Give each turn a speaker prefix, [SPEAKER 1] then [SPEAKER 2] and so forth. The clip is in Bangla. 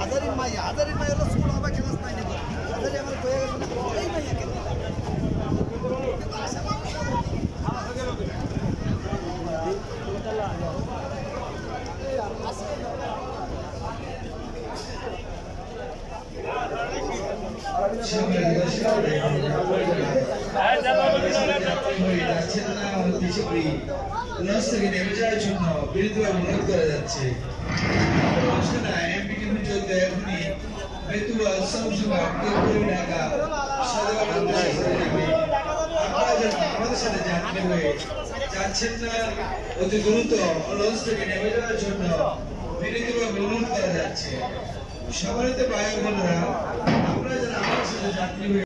[SPEAKER 1] হাজারি মাই হাজারি মাই হলো স্কুল হবে ক্লাস নাইনে হাজারি আমার কয়ে গেছে এই মাইয়া কেন
[SPEAKER 2] থেকে নেমে যাওয়ার জন্য বিরুদ্ধে অনুরোধ করা যাচ্ছে এমপিটিভি চলতে এখনই বেতুয়া সমসভা কেপুরি ঢাকা আমাদের সাথে যাত্রী হয়ে যাচ্ছেন না অতি দ্রুত লঞ্চ থেকে নেমে যাওয়ার জন্য বিরুদ্ধভাবে অনুরোধ করা যাচ্ছে সমানিত ভাই বোনেরা